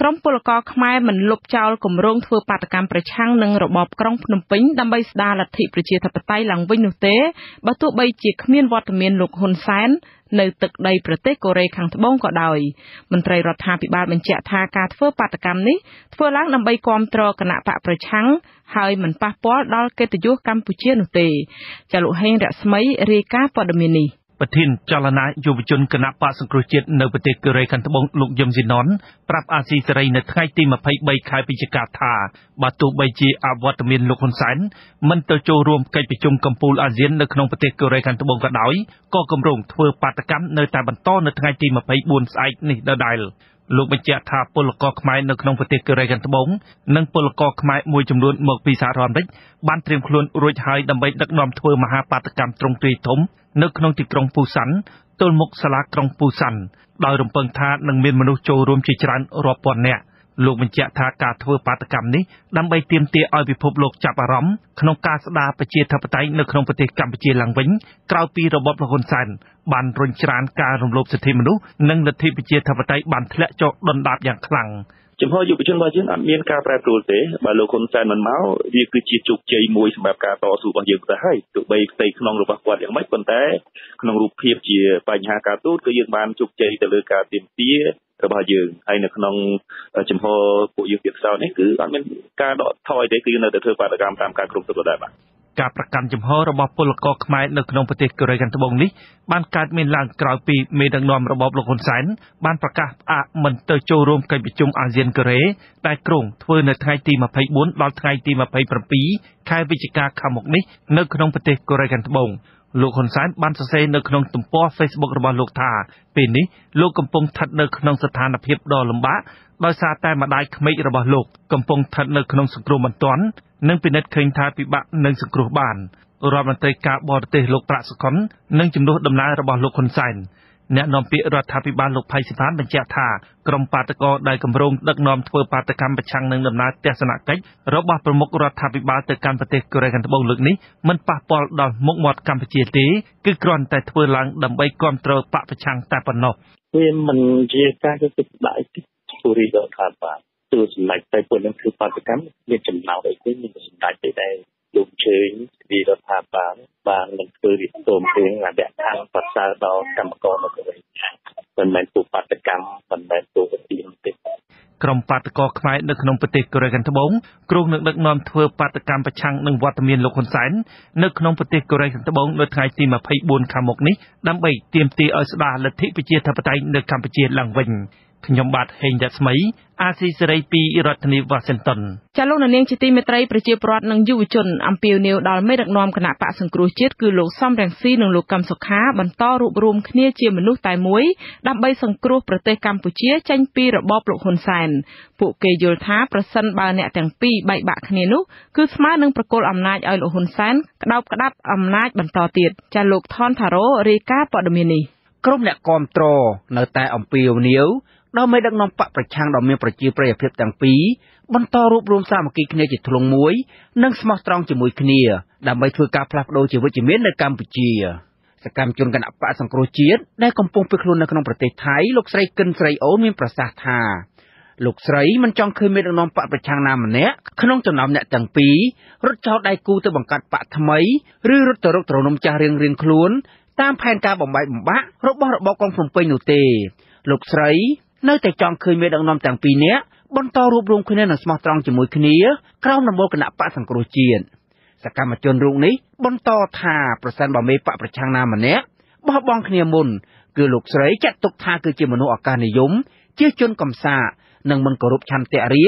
ក្រុមពលករខ្មែរមិនលុបចោលគម្រោងធ្វើបាតកម្មប្រឆាំងនឹងរបបក្រុងភ្នំពេញដើម្បីស្ដារលទ្ធិប្រជាធិបតេយ្យឡើងវិញនោះទេបើទោះបីជាគ្មានវត្តមានលោកហ៊ុនសែននៅទឹកដីប្រទេសកូរ៉េខាងត្បូងក៏ដោយមន្ត្រីរដ្ឋាភិបាលបញ្ជាក់ថាការធ្វើបាតកម្មនេះធ្វើឡើងដើម្បីគ្រប់គ្រងគណៈបកប្រឆាំងហើយមិនប៉ះពាល់ដល់កិត្តិយសកម្ពុជានោះទេចាលោកហេងរស្មីរាយការណ៍ព័ត៌មាននេះ ប្រធានចលនាយុវជនគណៈបកសង្គ្រោះជាតិនៅប្រទេសកូរ៉េខាងត្បូងលោកយឹមស៊ីណុនប្រាប់អាស៊ីសេរីនៅថ្ងៃទី23ខែវិច្ឆិកាថាបើទោះបីជាអវត្តមានលោកហ៊ុនសែនមិនទៅចូលរួមកិច្ចប្រជុំកំពូលអាស៊ាននៅក្នុងប្រទេសកូរ៉េខាងត្បូងក៏ដោយក៏គម្រោងធ្វើបាតកម្មនៅតែបន្តនៅថ្ងៃទី24ស្អែកនេះដដែលលោកបញ្ជាក់ថាពលករខ្មែរនៅក្នុងប្រទេសកូរ៉េខាងត្បូងនិងពលករខ្មែរមួយចំនួនមកពីសហរដ្ឋអាមេរិកបានត្រៀមខ្លួនរួចហើយដើម្បីដឹកនាំធ្វើមហាបាតកម្មទ្រង់ទ្រាយធំ នៅក្នុងទីក្រុងពូសាន់ទល់មុខសាលាក្រុងពូសាន់ដោយរំពឹងថានឹងមានមនុស្សចូលរួមជាច្រើនរាប់ពាន់នាក់លោកបញ្ជាក់ថាការធ្វើបាតកម្មនេះដើម្បីទាមទារឲ្យពិភពលោកចាប់អារម្មណ៍ក្នុងការស្ដារប្រជាធិបតេយ្យនៅក្នុងប្រទេសកម្ពុជាឡើងវិញក្រោយពីរបបលហ៊ុនសែនបានរុញច្រានការរំលោភសិទ្ធិមនុស្សនិងលទ្ធិប្រជាធិបតេយ្យបានធ្លាក់ចុះដុនដាបយ៉ាងខ្លាំង ចំហយុវជនរបស់យើងអត់មានការប្រែប្រួលទេបើលោកហ៊ុនសែនមិនមកវាគឺជាជោគជ័យមួយសម្រាប់ការតស៊ូរបស់យើងទៅហើយទោះបីផ្ទៃក្នុងរបស់គាត់យ៉ាងម៉េចប៉ុន្តែក្នុងរូបភាពជាបញ្ហាការទូតគឺយើងបានជោគជ័យទៅលើការទៀមទារបស់យើងហើយនៅក្នុងចំហពួកយើងទៀតសោតនេះគឺអត់មានការដកថយទេគឺនៅតែធ្វើបាតកម្មតាមការគ្រប់គ្រងដែរបាទ ការប្រកាន់ចំហរបស់ពលករខ្មែរនៅក្នុងប្រទេសកូរ៉េខាងត្បូងនេះបានកើតមានឡើងក្រោយពីមេដឹកនាំរបបលោកហ៊ុនសែនបានប្រកាសផ្អាកមិនទៅចូលរួមកិច្ចប្រជុំអាស៊ានកូរ៉េដែលក្រុងធ្វើនៅថ្ងៃទី24ដល់ថ្ងៃទី27ខែវិច្ឆិកាខាងមុខនេះនៅក្នុងប្រទេសកូរ៉េខាងត្បូងលោកហ៊ុនសែនបានសរសេរនៅក្នុងទំព័រ Facebook របស់លោកថាពេលនេះលោកកំពុងស្ថិតនៅក្នុងស្ថានភាពដ៏លំបាក ដោយសារតែម្ដាយក្មេករបស់លោកកំពុងស្ថិតនៅក្នុងសង្គ្រោះបន្ទាន់និងពិនិត្យឃើញថាពិបាកនឹងសង្គ្រោះបានរដ្ឋមន្ត្រីការបរទេសលោកប្រាក់សុខុននិងជំនួសដំណើររបស់លោកហ៊ុនសែនអ្នកនាំពាក្យរដ្ឋាភិបាលលោកផៃសិផានបញ្ជាក់ថាក្រុមបាតកោដែលគម្រោងដឹកនាំធ្វើបាតកម្មប្រឆាំងនឹងដំណើរទស្សនកិច្ចរបស់ប្រមុខរដ្ឋាភិបាលទៅកាន់ប្រទេសកូរ៉េខាងត្បូងលើកនេះមិនប៉ះពាល់ដល់មុខមាត់កម្ពុជាទេគឺគ្រាន់តែធ្វើឡើងដើម្បីគ្រប់គ្រងបកប្រឆាំងតែប៉ុណ្ណោះវាមិនជាការយកទឹកដៃ ទូរីរដ្ឋាភិបាលទោះសម្ដេចតែពលនឹងធ្វើបាតកម្មមានចំណោទអីទេមានសម្ដេចទេដែរលោកជើញពីរដ្ឋាភិបាលបាននឹងធ្វើវិស្ទមពេងអាវៈខាងប្រសើរដល់កម្មករនៅកូរ៉េមិនមែនទូបាតកម្មមិនមែនទូវិធានទេក្រុមបាតកោខ្មែរនៅក្នុងប្រទេសកូរ៉េខាងត្បូងគ្រោងនឹងដឹកនាំធ្វើបាតកម្មប្រឆាំងនឹងវត្តមានលោកហ៊ុនសែននៅក្នុងប្រទេសកូរ៉េខាងត្បូងនៅថ្ងៃទី24ខាងមុខនេះដើម្បីទាមទារឲ្យស្ដារលទ្ធិប្រជាធិបតេយ្យនៅកម្ពុជាឡើងវិញ ខ្ញុំបាទហេងរស្មីអាស៊ីសេរីពីរដ្ឋធានីវ៉ាស៊ីនតោនចាលោកនាងជាទីមេត្រីប្រជាពលរដ្ឋនិងយុវជនអំពាវនាវដល់មេដឹកនាំគណៈបកសង្គ្រោះជាតិគឺលោកសំរងស៊ីនិងលោកកឹមសុខាបន្តរួបរวมគ្នាជាមនុស្សតែមួយដើម្បីសង្គ្រោះប្រទេសកម្ពុជាចេញពីរបបលោកហ៊ុនសែនពួកគេយល់ថាប្រសិនបើអ្នកទាំងពីរបែកបាក់គ្នានោះគឺស្មើនឹងប្រគល់អំណាចឲ្យលោកហ៊ុនសែនក្តោបក្តាប់អំណាចបន្តទៀតចាលោកថនថារ៉ូរាយការណ៍ព័ត៌មាននេះក្រុមអ្នកគាំទ្រនៅតែអំពាវនាវ ដល់មេដឹកនាំបកប្រឆាំងដ៏មានប្រជាប្រិយភាពទាំងពីរបន្តរួបរวมសាមគ្គីគ្នាជាធ្លុងមួយនិងស្មោះត្រង់ជាមួយគ្នាដើម្បីធ្វើការផ្លាស់ប្ដូរជីវិតជំនាញនៅកម្ពុជាសកម្មជនគណៈបកសង្គ្រោះជាតិដែលកំពុងភៀសខ្លួននៅក្នុងប្រទេសថៃលោកស្រីគិនស្រីអូនមានប្រសាសន៍ថាលោកស្រីមិនចង់ឃើញមេដឹកនាំបកប្រឆាំងណាម្នាក់ក្នុងចំណោមអ្នកទាំងពីររត់ចោលដៃគូទៅបង្កាត់បកថ្មីឬរត់ទៅរកទ្រនំចាស់រៀងរៀងខ្លួនតាមផែនការបំបាយបំបាក់របស់របបកងភ្នំពេញនោះទេលោកស្រី នៅតែចង់ឃើញមេដឹកនាំទាំងពីរនាក់បន្តរួបរวมគ្នានិងស្មោះត្រង់ជាមួយគ្នាក្រោមដំបូលគណៈបកសង្គ្រោះជាតិសកម្មជនរូបនេះបន្តថាប្រសិនបើមេបកប្រឆាំងណាម្នាក់បោះបង់គ្នាមុនគឺលោកស្រីចាត់ទុកថាគឺជាមនុស្សឱកាសនិយមជាជនកំសាកនិងមិនគោរពឆន្ទៈរា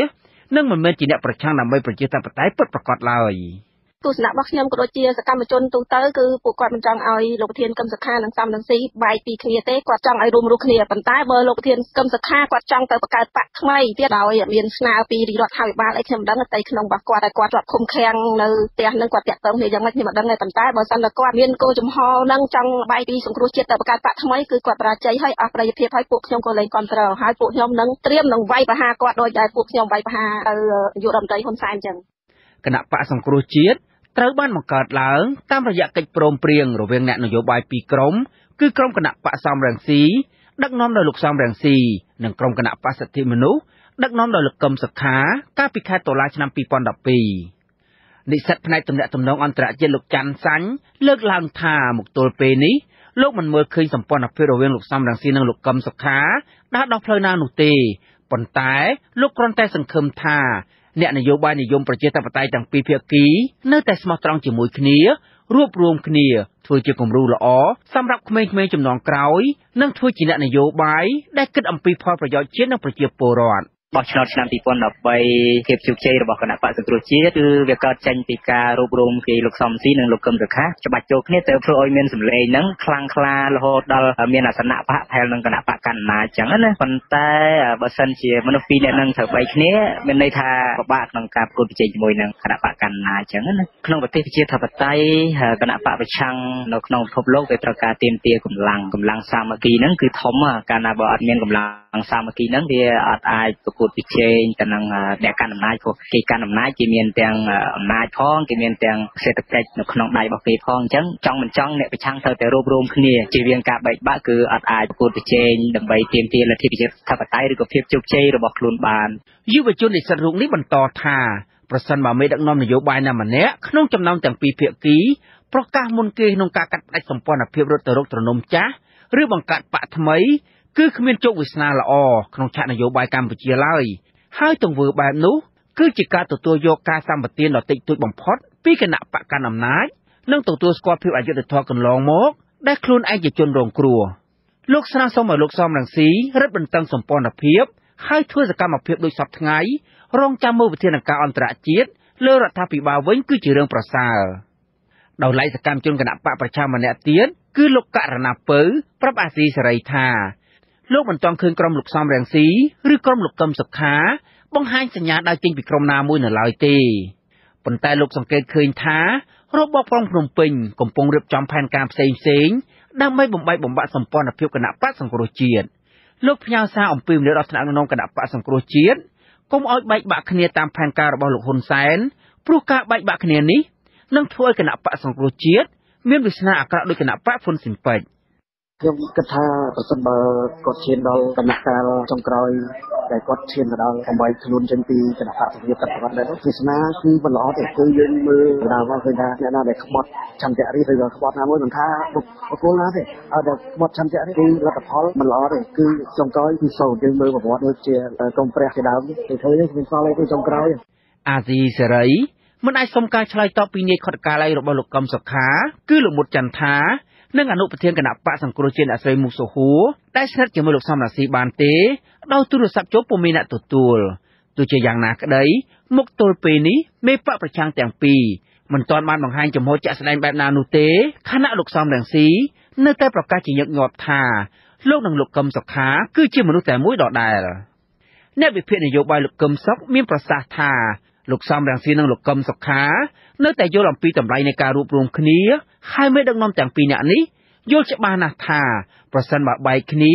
និងមិនមែនជាអ្នកប្រឆាំងដើម្បីប្រជាធិបតេយ្យពិតប្រាកដឡើយ។ ទស្សនៈរបស់ខ្ញុំក៏ដូចជាសកម្មជនទូទៅគឺពួកគាត់មិនចង់ឲ្យលោកប្រធានកឹមសុខានិងសំរងស៊ីបែកពីគ្នាទេគាត់ចង់ឲ្យរួមរស់គ្នាប៉ុន្តែបើលោកប្រធានកឹមសុខាគាត់ចង់ទៅបង្កើតបកថ្មីទៀតដោយមានស្នើពីរដ្ឋាភិបាលអីខ្ញុំមិនដឹងតែក្នុងរបស់គាត់តែគាត់ជាប់ឃុំឃាំងនៅផ្ទះនឹងគាត់តាក់ទងគ្នាយ៉ាងម៉េចខ្ញុំមិនដឹងទេប៉ុន្តែបើសិនតែគាត់មានគោលចំហនឹងចង់បែកពីសង្គ្រោះជាតិទៅបង្កើតបកថ្មីគឺគាត់បរាជ័យហើយអស់ប្រយោជន៍ភាពហើយពួកខ្ញុំក៏លែងគ្រប់គ្រងហើយពួកខ្ញុំនឹងត្រៀមនឹងវាយប្រហារគាត់ដោយដែលពួកខ្ញុំវាយប្រហារទៅយុរដ្ឋមន្ត្រីហ៊ុនសែនអញ្ចឹងគណៈបកសង្គ្រោះជាតិ ត្រូវបានបង្កើតឡើងតាមរយៈកិច្ចព្រមព្រៀងរវាងអ្នកនយោបាយពីរក្រុម គឺក្រុមគណៈបកសំរងស៊ីដឹកនាំដោយលោកសំរងស៊ីនិងក្រុមគណៈបកសិទ្ធិមនុស្សដឹកនាំដោយលោកកឹមសុខា កាលពីខែតុលាឆ្នាំ2012និស្សិតផ្នែកទំនាក់ទំនងអន្តរជាតិលោកច័ន្ទសាញ់លើកឡើងថាមកទល់ពេលនេះលោកមិនមើលឃើញសម្ព័ន្ធភាពរវាងលោកសំរងស៊ីនិងលោកកឹមសុខា ដើរដោះផ្លូវណានោះទេប៉ុន្តែលោកគ្រាន់តែសង្ឃឹមថា អ្នកនយោបាយនិយមប្រជាធិបតេយ្យទាំងពីរភាគីនៅតែស្មោះត្រង់ជាមួយគ្នារួបរวมគ្នាធ្វើជាគំរូល្អសម្រាប់ក្មេងៗចំនួនក្រោយ និងធ្វើជាអ្នកនយោបាយដែលគិតអំពីផលប្រយោជន៍ជាតិនិងប្រជាពលរដ្ឋ បោះឆ្នោតឆ្នាំ2013ភាពជោគជ័យរបស់គណៈបកសង្គ្រោះជាតិគឺវាកើតចេញពីការរួបរวมពីលោកសំស៊ីនិងលោកកឹមសុខាច្បាច់ចូលគ្នាទៅធ្វើឲ្យមានសម្លេងហ្នឹងខ្លាំងក្លារហូតដល់មានអាសនៈបកផែលនឹងគណៈបកកណ្ណាអញ្ចឹងណាប៉ុន្តែបើសិនជាមនុស្សពីរនាក់ហ្នឹងត្រូវបែកគ្នាមានន័យថាពិបាកក្នុងការប្រកួតប្រជែងជាមួយនឹងគណៈបកកណ្ណាអញ្ចឹងណាក្នុងប្រទេសប្រជាធិបតេយ្យគណៈបកប្រឆាំងនៅក្នុងពិភពលោកវាត្រូវការទៀមទាកម្លាំងកម្លាំងសាមគ្គីហ្នឹងគឺធំកាលណាបើអត់មានកម្លាំងសាមគ្គីហ្នឹងវាអត់អាចប្រកួតប្រជែងទៅនឹងអ្នកកាន់អំណាចព្រោះគេកាន់អំណាចគេមានទាំងអំណាចផងគេមានទាំងសេដ្ឋកិច្ចនៅក្នុងដៃរបស់គេផងអញ្ចឹងចង់មិនចង់អ្នកប្រឆាំងត្រូវតែរួបរวมគ្នាជារៀងការបែកបាក់គឺអត់អាចប្រកួតប្រជែងដើម្បីទាមទារលទ្ធិប្រជាធិបតេយ្យឬក៏ភាពជោគជ័យរបស់ខ្លួនបានយុវជននិស្សិតរូបនេះបន្តថាប្រសិនបើមេដឹកនាំនយោបាយណាម្នាក់ក្នុងចំណោមទាំងពីរភាគីប្រកាសមុនគេក្នុងការកាត់ផ្តាច់សម្ព័ន្ធភាពរត់ទៅរកត្រនំចាស់ឬបង្កើតបកថ្មី គឺគ្មានជោគវាសនាល្អក្នុងឆាកនយោបាយកម្ពុជាឡើយហើយទង្វើបែបនោះគឺជាការទទួលយកការសម្បទានដ៏តិចតួចបំផុតពីគណៈបកកណ្ដាលអំណាចនិងទទួលស្គាល់ភាពអយុត្តិធម៌កន្លងមកដែលខ្លួនឯងជាជនរងគ្រោះលោកស្នើសុំឲ្យលោកសំរងស៊ីរឹតបន្តឹងសម្ព័ន្ធភាពហើយធ្វើសកម្មភាពដូចសពថ្ងៃរងចាំមើលវិធានការអន្តរជាតិលើរដ្ឋាភិបាលវិញគឺជារឿងប្រសើរដោយឡែកសកម្មជនគណៈបកប្រឆាំងម្នាក់ទៀតគឺលោកករណពៅប្រាប់អាស៊ីសេរីថា លោកមិនទាន់ឃើញក្រុមលោកសំរងស៊ីឬក្រុមលោកកឹមសុខា បង្ហាញសញ្ញាដើរចេញពីក្រុមណាមួយនៅឡើយទេប៉ុន្តែលោកសង្កេតឃើញថារបបក្រុងភ្នំពេញកំពុងរៀបចំផែនការផ្សេងផ្សេងដើម្បីបំបីបំបាក់សម្ព័ន្ធភាពគណៈបកសង្គ្រោះជាតិលោកផ្ញើសារអំពីមនិតដល់ថ្នាក់ដឹកនាំគណៈបកសង្គ្រោះជាតិកុំឲ្យបែកបាក់គ្នាតាមផែនការរបស់លោកហ៊ុនសែនព្រោះការបែកបាក់គ្នានេះនឹងធ្វើឲ្យគណៈបកសង្គ្រោះជាតិមានវាសនាអាក្រក់ដោយគណៈបកហ្វុនស៊ិនពេជ្រ ខ្ញុំគិតថាប្រសិនបើគាត់ឈានដល់ដំណាក់កាលចុងក្រោយដែលគាត់ឈានទៅដល់បំបីខ្លួនចេញពីគណៈបកសង្គ្រោះទឹកគាត់ដែរនោះវាសនាគឺមិនល្អទេគឺយើងមើលដល់មកឃើញថាអ្នកណាដែលខ្មាត់ឆន្ទៈរីឬក៏ខ្មាត់ណាមួយមិនថាបុគ្គលណាទេឲ្យតែខ្មាត់ឆន្ទៈនេះគឺលទ្ធផលមិនល្អទេគឺចុងក្រោយគឺសូន្យយើងមើលប្រវត្តិដូចជាកុំព្រះជាដើមទៅធ្វើនេះគ្មានសល់ទេចុងក្រោយអាស៊ីសេរីមិនអាចសុំការឆ្លើយតបពីនាយខុតកាល័យរបស់លោកកឹមសុខា គឺលោកមុតចន្ទថា និងអនុប្រធានគណៈបកសង្គ្រោះជាតិអ្នកស្រីមុខសុហួរដែលស្និទ្ធជាមួយលោកសំរាសីបានទេដោយទូរស័ព្ទចូលពុំមានអ្នកទទួលទោះជាយ៉ាងណាក្តីមុខទល់ពេលនេះមេបកប្រឆាំងទាំងពីរមិនទាន់បានបង្ហាញចំហជាក់ស្ដែងបែបណានោះទេខណៈលោកសំរងស៊ីនៅតែប្រកាសជាញឹកញាប់ថាលោកនិងលោកកឹមសុខាគឺជាមនុស្សតែមួយដដែលអ្នកវិភាគនយោបាយលោកកឹមសុខមានប្រសាសន៍ថា លោកសំរងស៊ីនិងលោកកឹមសុខានៅតែយល់អំពីតម្លៃនៃការរួបរวมគ្នាហើយមេដឹកនាំទាំងពីរនាក់នេះយល់ច្បាស់ណាស់ថាប្រសិនបើបែកគ្នា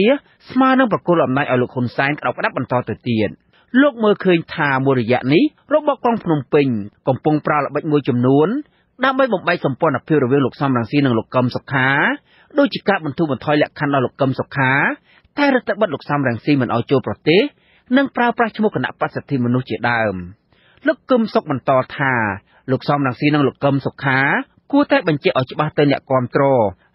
ស្មើនឹងប្រគល់អំណាចឲ្យលោកហ៊ុនសែនក្តៅក្តាប់បន្តទៅទៀតលោកមើលឃើញថាមួយរយៈនេះរបបក្រុងភ្នំពេញកំពុងប្រើល្បិចមួយចំនួនដើម្បីបំបែកសម្ព័ន្ធភាពរវាងលោកសំរងស៊ីនិងលោកកឹមសុខាដូចជាការបន្ធូរបន្ថយលក្ខខណ្ឌដល់លោកកឹមសុខាតែរដ្ឋបတ်លោកសំរងស៊ីមិនឲ្យចូលប្រទេសនិងប្រើប្រាស់ឈ្មោះគណៈបក្សសិទ្ធិមនុស្សជាដើម។ លោកកឹមសុខបន្តថាលោកសំរងស៊ីនិងលោកកឹមសុខាគួរតែបញ្ជាក់ឲ្យច្បាស់ទៅអ្នកគាំទ្រ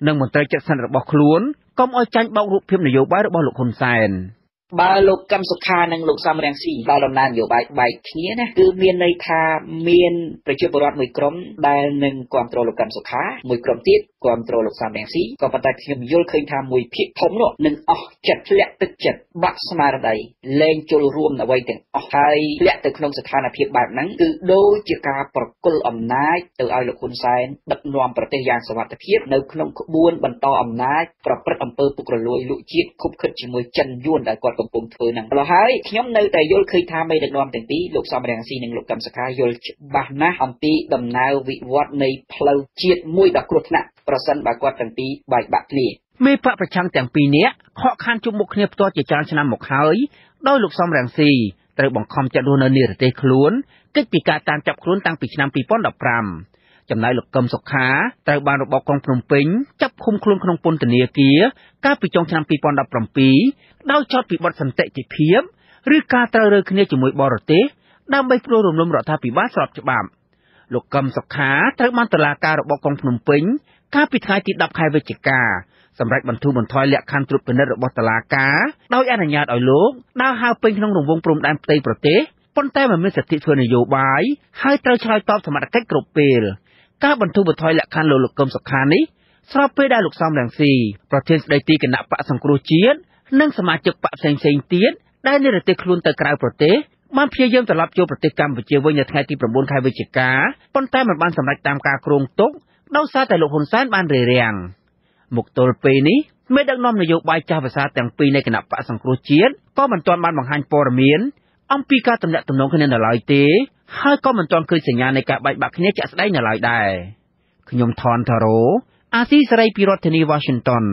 និងមន្ត្រីចិត្តសិនរបស់ខ្លួនកុំឲ្យចាញ់បោករូបភាពនយោបាយរបស់លោកហ៊ុនសែន។ បើលោកកឹមសុខានិងលោកសំរងស៊ីដល់ដំណើរនយោបាយបែកគ្នាណាគឺមានន័យថាមានប្រជាពលរដ្ឋមួយក្រុមដែលនឹងគ្រប់គ្រងលោកកឹមសុខាមួយក្រុមទៀតគ្រប់គ្រងលោកសំរងស៊ីក៏ប៉ុន្តែខ្ញុំយល់ឃើញថាមួយភាគធំនោះនឹងអស់ចិត្តធ្លាក់ទឹកចិត្តបាក់ស្មារតីលែងចូលរួមអ្វីទាំងអស់ហើយធ្លាក់ទៅក្នុងស្ថានភាពបែបហ្នឹងគឺដូចជាការប្រគល់អំណាចទៅឲ្យលោកហ៊ុនសែនដឹកនាំប្រទេសយ៉ាងសុវត្ថិភាពនៅក្នុងក្បួនបន្តអំណាចប្រព្រឹត្តអំពើពុករលួយលួចជាតិខុបខិតជាមួយចិនយួនដែលគាត់កំពុងធ្វើហ្នឹងម្ល៉េះហើយខ្ញុំនៅតែយល់ឃើញថាមេដឹកនាំទាំងពីរលោកសំរងស៊ីនិងលោកកឹមសុខាយល់ច្បាស់ណាស់អំពីដំណើរវិវត្តនៃផ្លូវជាតិមួយដ៏គ្រោះថ្នាក់ប្រសិនបើគាត់ទាំងពីរបែកបាក់គ្នាមេបកប្រឆាំងទាំងពីរនាក់ខកខានជុំមុខគ្នាផ្ទាល់ជាច្រើនឆ្នាំមកហើយដោយលោកសំរងស៊ីត្រូវបង្ខំចិត្តរស់នៅនិរទេសខ្លួនកិច្ចពីការតាមចាប់ខ្លួនតាំងពីឆ្នាំ2015 ចំណែកលោកកឹមសុខាត្រូវបានរបបក្រុងភ្នំពេញចាប់ឃុំខ្លួនក្នុងពន្ធនាគារកាលពីចុងឆ្នាំ2017ដោយចោទពីបទសន្តិទិភាពឬការត្រូវរើគ្នាជាមួយបរទេសដើម្បីព្រោះរំលំរដ្ឋាភិបាលស្របច្បាប់លោកកឹមសុខាត្រូវបានតុលាការរបបក្រុងភ្នំពេញកាលពីថ្ងៃទី10ខែវិច្ឆិកាសម្រាប់បន្ធូរបន្ថយលក្ខខណ្ឌត្រួតពិនិត្យរបស់តុលាការដោយអនុញ្ញាតឲ្យលោកដើរហើរពេញក្នុងរង្វង់ព្រំដែនផ្ទៃប្រទេសប៉ុន្តែមិនមានសិទ្ធិធ្វើនយោបាយហើយត្រូវឆ្លើយតបសមត្ថកិច្ចគ្រប់ពេល ការបន្ធូរបន្ថយលក្ខខណ្ឌលោកលោកកឹមសុខានេះស្របពេលដែលលោកសំរងស៊ីប្រធានស្ដីទីគណៈបកសង្គ្រោះជាតិនិងសមាជិកបកផ្សេងៗទៀតដែលនិរទេសខ្លួនទៅក្រៅប្រទេសបានព្យាយាមត្រឡប់ចូលប្រទេសកម្ពុជាវិញនៅថ្ងៃទី9ខែវិច្ឆិកាប៉ុន្តែមិនបានសម្រេចតាមការគ្រោងទុកដោយសារតែលោកហ៊ុនសែនបានរារាំងមកទល់ពេលនេះមេដឹកនាំនយោបាយចាស់ភាសាទាំងពីរនៃគណៈបកសង្គ្រោះជាតិក៏មិនទាន់បានបង្ហាញព័ត៌មានអំពីការតំណាក់តំណងគ្នានៅឡើយទេ ហើយក៏មិនទាន់ឃើញសញ្ញានៃការបែកបាក់គ្នាជាក់ស្ដែងនៅឡើយដែរខ្ញុំថនថារ៉ូអាស៊ីសេរីពីរដ្ឋធានី Washington